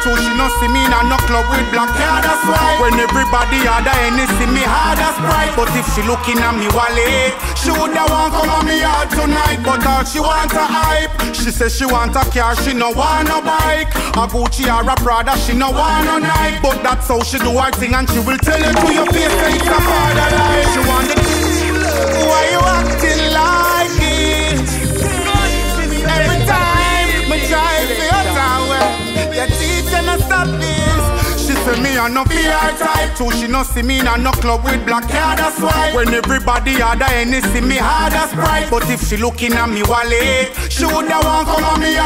Too she no see me in a no club with black hair, that's why. When everybody had a see me hard as pride But if she looking at me wallet She woulda want come on me out tonight. But all she want a hype. She say she want a car, she no want no bike. A Gucci or a Prada, she no want no night But that's how she do her thing and she will tell you to your face that it's a of life. She want the Why you acting like this? Every time me try to your tower And stop this She say me a no fear type Too she no see me in no club with black hair that's why. When everybody had a see me hard as pride But if she looking at me wallet She woulda want come on me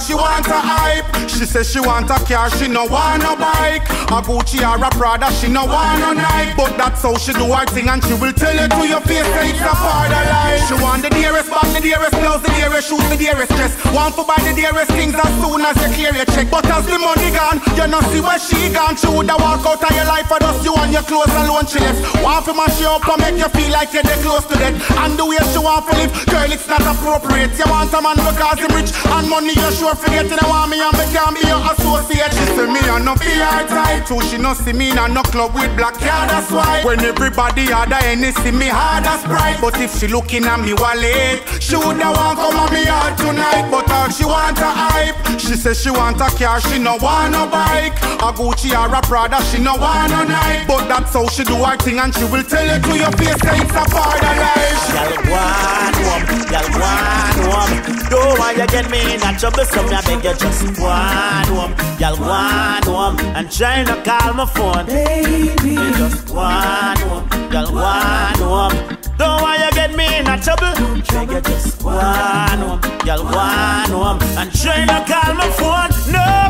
all she want a hype. She say she want a car, she no want no bike. A Gucci or a Prada, she no want no night But that's how she do her thing and she will tell you to your face that it's a part of life. She want the dearest bag, the dearest clothes, the dearest shoes, the dearest dress. Want to buy the dearest things as soon as you clear your check. But as the money gone, you no see where she gone. She woulda walk out of your life for just you and your clothes alone she left. Want to mash you up and make you feel like you're close to death. And the way she want to live, girl it's not appropriate. You want a man because him rich and money you sure forget You don't want me and me can't be your associate. She say me a no fear type. Too she no see me in a no club with black hair that's why. When everybody had a see me hard as pride But if she looking at me wallet She woulda want come on me hard tonight. But all she want a hype. She say she want a car, she no want no bike. A Gucci or a Prada, she no want no night But that's how she do her thing and she will tell you to your face that it's a part of life. Y'all want home, y'all want. Home. Don't want you get me in a trouble, so me I beg you just want home. Y'all want home, and try to call my phone. Baby, you just want home, y'all want home. Don't want you get me in a trouble, beg you just want home. Y'all want home, and try to call my phone. No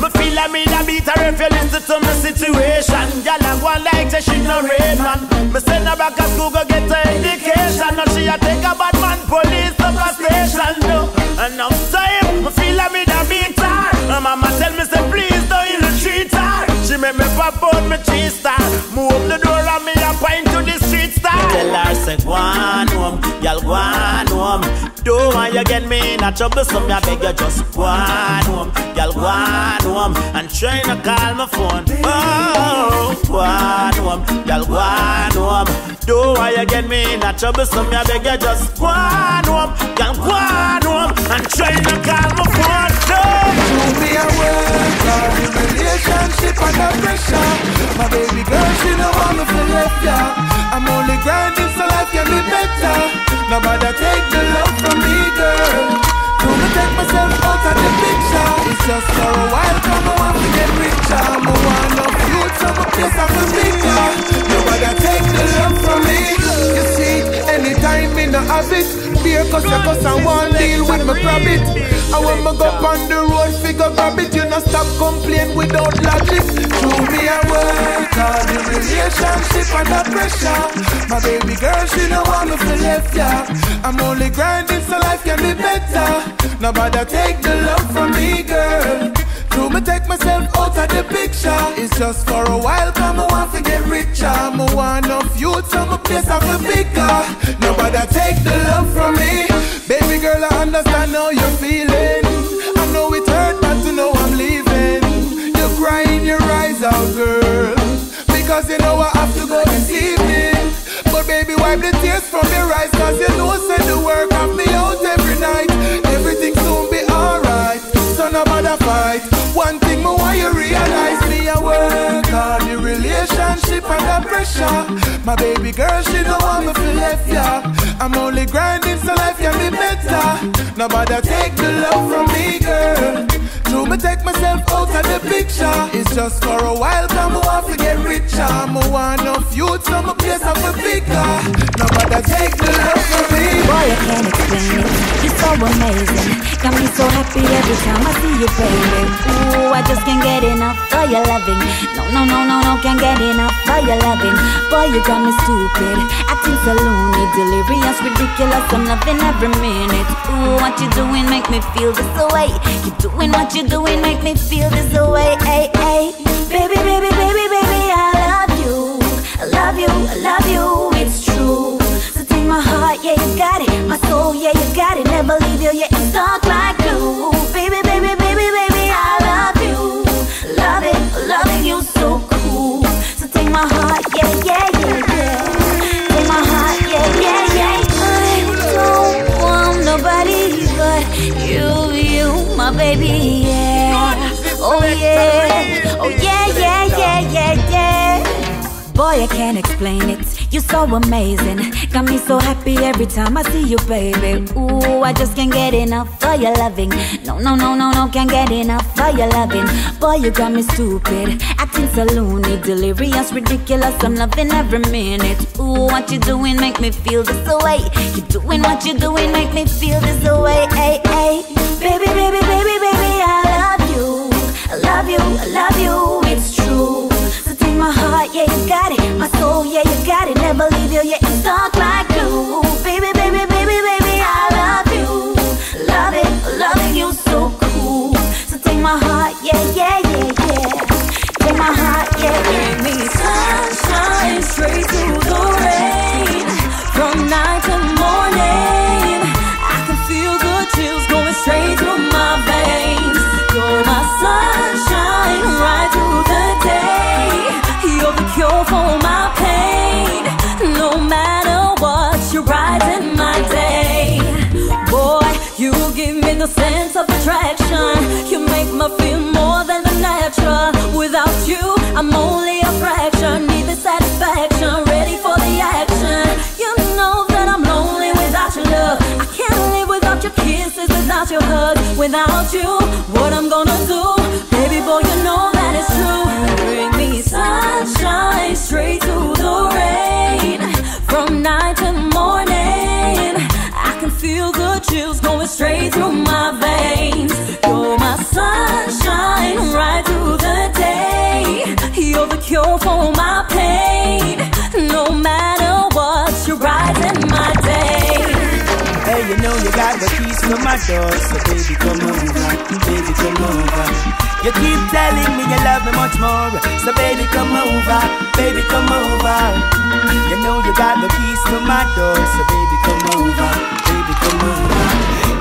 me feel like me da beat her if you listen to my situation. Y'all a go like say she no rain man. Me send her back to school go get her education. Now she a take a bad man police up a station. No, enough time, me feel like me da beat her. My mama tell me say please don't ill treat her. She make me pop out me cheese star. Move the door and me want you get me in a trouble, so me I beg you just go on home, y'all go on home. And try to call my phone. Oh, go on home, y'all go on home. Don't want you get me in a trouble, so me I beg you just go on home, y'all go on home. And try to call my phone. No. To be a worker, in relationship under pressure. My baby girl, she don't want me to left ya. I'm only grinding so life can be better. Nobody Nobody take the love from me. You see, anytime cause I cause I want deal with my rabbit. And when me go on the road, figure grab it, you no stop complain without logic. To me I work on the relationship under pressure. My baby girl, she don't want me to left ya. I'm only grinding so life can be better. Nobody take the love from me, girl. Me take myself out of the picture. It's just for a while, place I'm a bigger. Nobody take the love from me. Baby girl, I understand how you're feeling. I know it hurt, but to know I'm leaving. You're crying your eyes out, girl. Because you know I have to go this evening. But baby, wipe the tears from your eyes. Cause you know, say the work no bother fight. One thing more why you realize me I work on the relationship under pressure. My baby girl, she don't want me to left ya. I'm only grinding so life can be better. Nobody take the love from me, girl. To me take myself out of the picture. It's just for a while, come I want to get richer. I'm a one of youth, so my place I'm a bigger. Nobody take the love from me. Boy, I can't explain it. You're so amazing. Got me so happy every time I see you, baby. Ooh, I just can't get enough of your loving. No, no, no, no, no, can't get enough of your loving. Boy, you got me stupid. Acting so loony, delirious, ridiculous. I'm loving every minute. Ooh, what you doing make me feel this way. You doing what you you're doing make me feel this way, hey hey. Baby, baby, baby, baby, I love you. I love you, I love you, it's true. So take my heart, yeah, you got it. My soul, yeah, you got it. Never leave you, yeah, it's dark like you. Baby, baby, baby, baby, I love you. Love it, loving you so cool. So take my heart. Baby, yeah. Oh yeah, oh yeah, yeah, yeah, yeah, yeah. Boy, I can't explain it. You're so amazing. Got me so happy every time I see you, baby. Ooh, I just can't get enough of your loving. No, no, no, no, no, can't get enough of your loving. Boy, you got me stupid. Acting so loony, delirious, ridiculous. I'm loving every minute. Ooh, what you doing make me feel this way. You doing what you doing make me feel this way. Hey, hey. Baby, baby, baby, you, sense of attraction. You make me feel more than the natural. Without you, I'm only a fraction. Need the satisfaction, ready for the action. You know that I'm lonely without your love. I can't live without your kisses, without your hugs. Without you, what I'm gonna do? Baby boy, you know that it's true. Bring me sunshine straight through the rain. From night to feel the chills going straight through my veins. You're my sunshine right through the day. You're the cure for my pain. No matter what, you're brightening my day. Hey, you know you got the keys to my door, so baby come over, baby come over. You keep telling me you love me much more, so baby come over, baby come over. You know you got the keys to my door, so baby come over.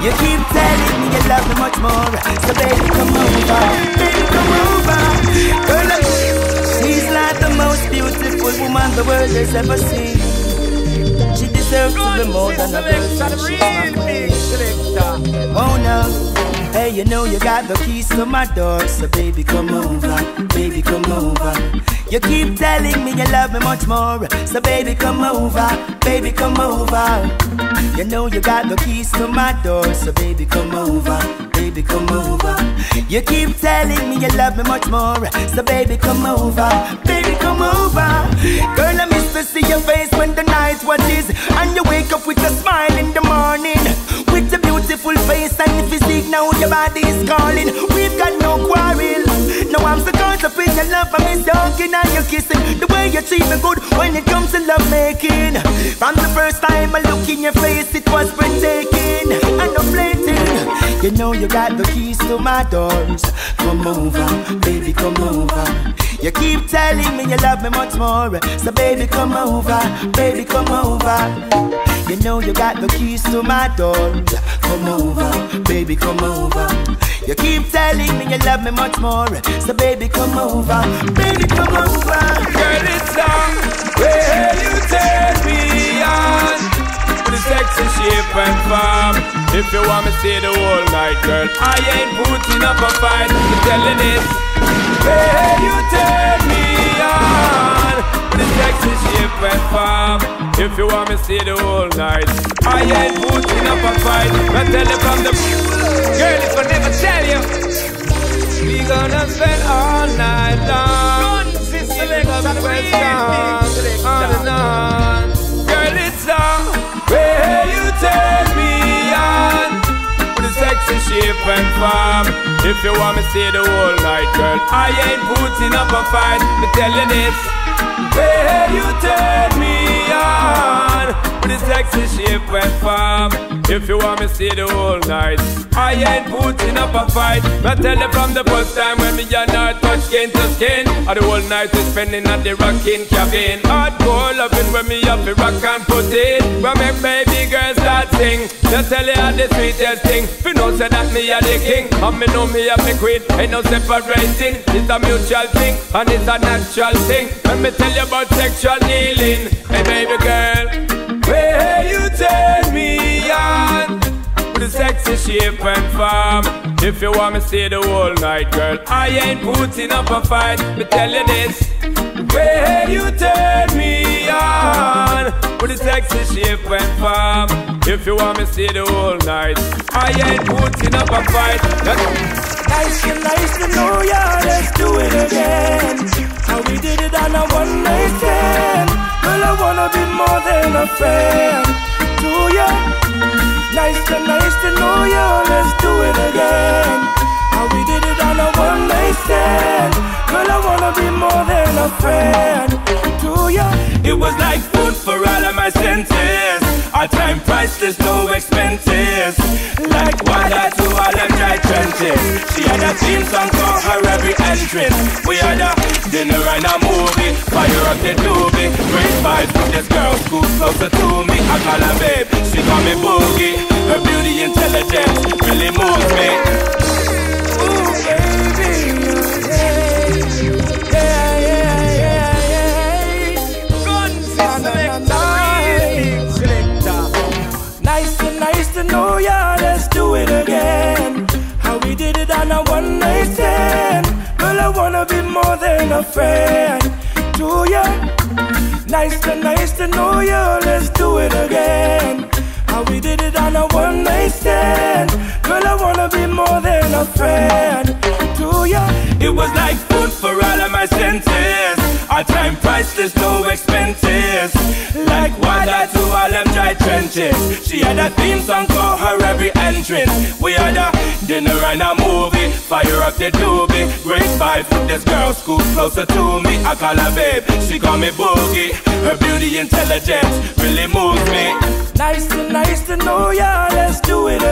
You keep telling me you love me much more, so baby come over, baby come over. Girl, she's like the most beautiful woman the world has ever seen. She deserves to be more than a person. She's my. Oh no. Hey, you know you got the keys to my door, so baby come over, baby come over. You keep telling me you love me much more, so baby come over, baby come over. You know you got the keys to my door, so baby come over, baby come over. You keep telling me you love me much more, so baby come over, baby come over. Girl, I miss to see your face when the night watches, and you wake up with a smile in the morning, with a beautiful face and physique. Now your body is calling. We've got no quarrel. Now I'm so caught up in your love, I'm talking and you're kissing. The way you treat me good when it comes to love making. From the first time I look in your face, it was breathtaking and I'm blatant. You know you got the keys to my doors. Come over, baby, come over. You keep telling me you love me much more. So baby, come over, baby, come over. You know you got the keys to my door. Come over, baby, come over. You keep telling me you love me much more. So baby, come over, baby, come over. Girl, it's on where you take me on With a sexy shape and form If you want me stay the whole night, girl I ain't putting up a fight I'm telling it Where you take me on. Sexy shape and form If you want me see the whole night. I ain't putting up a fight. I tell you from the Girl, if I never tell you. We gonna spend all night long. Giving up the questions on and on. Girl, it's on where you take me and form. If you want me see the whole night, girl, I ain't putting up a fight. Me tell you this. Where you take me on. With a sexy shape and form. If you want me see the whole night, I ain't putting up a fight. I tell you from the first time when me and her touch skin to skin. Or the whole night we spending at the rocking cabin. Hardcore loving when me up the rock and put it. When make baby girls start sing. Just tell you the sweetest thing. You know say that me a the king. And me know me a the queen. Ain't no separating. It's a mutual thing and it's a natural thing. Let me tell you about sexual healing. Hey baby girl, where you turn me on with a sexy shape and form. If you want me stay the whole night, girl, I ain't putting up a fight. Me tell you this, where you turn me on with a sexy shape and form. If you want me stay the whole night, I ain't putting up a fight. Nice to nice to know ya, let's do it again. A friend to ya. Nice to nice to know ya, let's do it again. How we did it on a one night stand. Girl, I wanna be more than a friend to ya. It was like food for all of my senses. Our time priceless, no expenses. Like water to all them dry trenches. She had a theme song for her every entrance. We had a dinner and a movie. Fire up the doobie. Great vibes with this girl, closer to me. I call her babe, she call me boogie. Her beauty, intelligence really moves me. Baby, yeah, yeah, yeah, yeah. Nice to nice to know ya, let's do it again. How we did it on a one night stand. Girl, I wanna be more than a friend to ya. Nice to nice to know you. let's do it again. How we did it on a one night stand. Girl, I wanna be more than a friend to ya. It was like food for all of my senses. Our time priceless, no expenses. She had a theme song for her every entrance. We had a dinner and a movie. Fire up the doobie. Great with this girl, school closer to me. I call her babe, she call me boogie. Her beauty, intelligence really moves me. Nice to nice to know ya, let's do it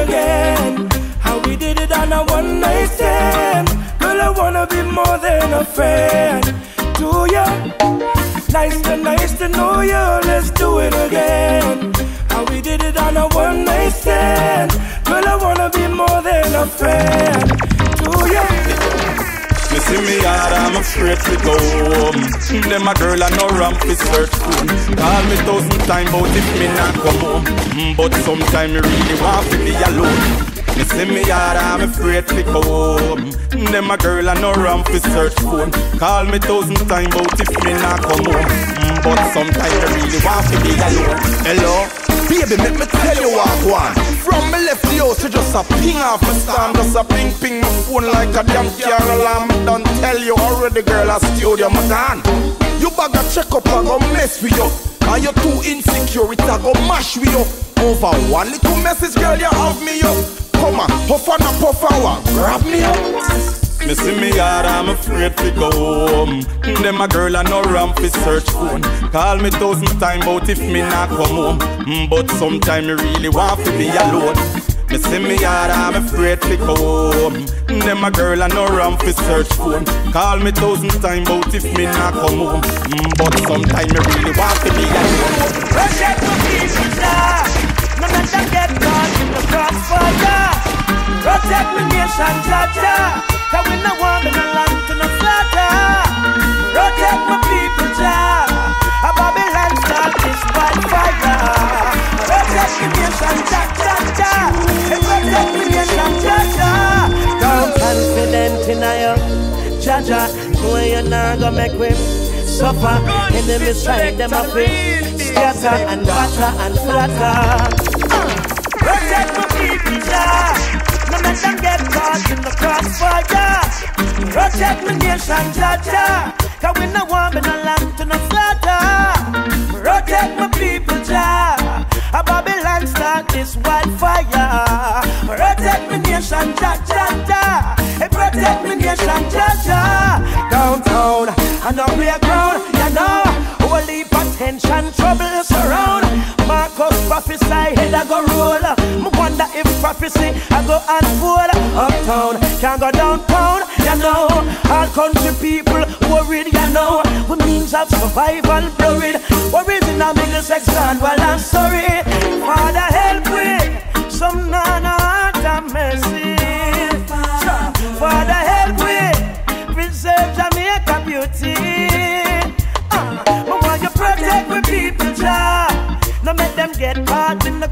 afraid to go home. Them a girl and no ramp fi search phone. Call me thousand time, but if me not come home. Mm, But sometime me really want to be alone. Me see me hard, I'm afraid to go home. Them a girl and no ramp fi search phone. Call me thousand time, but if me not come home. Mm, But sometime me really want to be alone. Hello. Baby, make me tell you what want. From me left the house, you just a ping off my stand, just a ping ping my phone like a damn car alarm. Me done tell you already, girl, I studio my gone. You bag a check up, I go mess with you. And you too insecure, it I go mash with you. Over one little message, girl, you have me up. Come on, puff on a puff hour, grab me up. Me see me hard, I'm afraid to go home. Them a girl and no ramp fi search phone. Call me thousand time, but if me not come home. Mm, But sometime me really want to be alone. Me see me hard, I'm afraid to go home. Them a girl and no ramp fi search phone. Call me thousand time, but if me not come home. Mm, But sometime me really want to be alone. Protect the people now. No matter get caught in the crossfire. Protect the nation, Jah Jah. Cause we no want me no land to no slaughter. Protect my people, Jah. A Babylon start this wildfire. Protect the nation, Jah Jah, Jaja. Protect the nation, Jah Jah. Don't confident in you, Jah Jah. Know you not gonna make we suffer. Enemy side them a free. Scatter and batter and flatter. Protect my people, Jah. Let them get caught in the crossfire. Protect my nation, Jah. Cause we no want me no land to no slaughter. Protect my people, Jah. A Babylon start this wildfire. Protect my nation, Jah, Jah. Hey, protect my nation, Jah. Downtown and on playground, you know. Whole heap of head I go roll. Me wonder if prophecy I go unfold. Uptown, can't go downtown, you know. All country people worried, you know. We means of survival blurred. Worries in a middle section, well I'm sorry.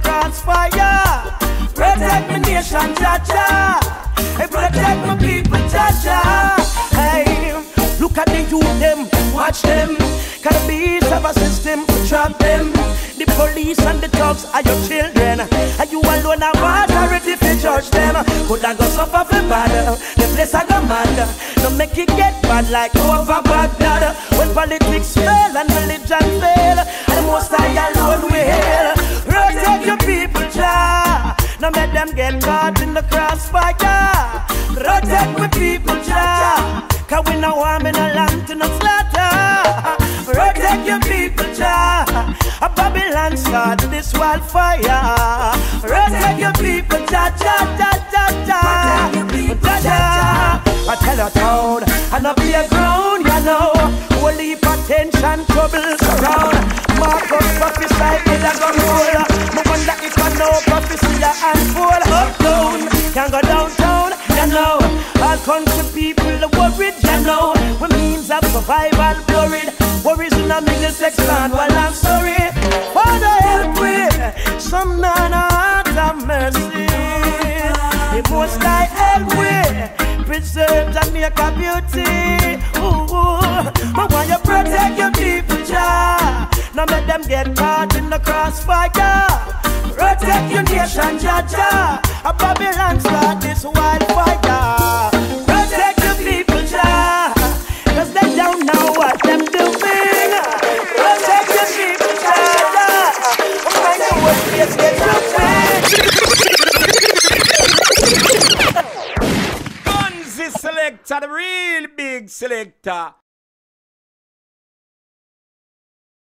Crossfire. Protect my nation, Jah. Hey, protect my people, Jah. Hey, look at the youth them, watch them. Can the beast have a system trap them? The police and the thugs are your children. Are you alone and authority to judge them? Could I go suffer for bad? The place I go mad. No make it get bad like over Baghdad. When politics fail and religion fail, and the most I alone will. Protect your people, Jah. No make them get caught in the crossfire. Protect my people, Jah. Cause we no harm in a land to no slaughter. Protect your people, Jah. A Babylon start this wildfire. Protect your people, Jah, Jah, Jah, Jah, Jah. Jah, Jah. I tell a town, I be a ground, you know. Whole heap of tension, trouble surround. Marcus prophesy, it a go roll. Me wonder if I know prophecy a unfold. Up down, can't go downtown, you know. All country people are worried, you know. When means of survival blurred. Worries in a middle section, well I'm sorry. Father help me, some man heart of mercy. The most I help me, preserve Jamaica beauty. Ooh, I want Now make them get caught in the crossfire. Protect your nation, Jah. A Babylon start this wildfire. Protect your people, Jah. Cause they don't know what them doing. Protect your people, Jah Jah. I'm trying to work this get Gunzy selector, the real big selector.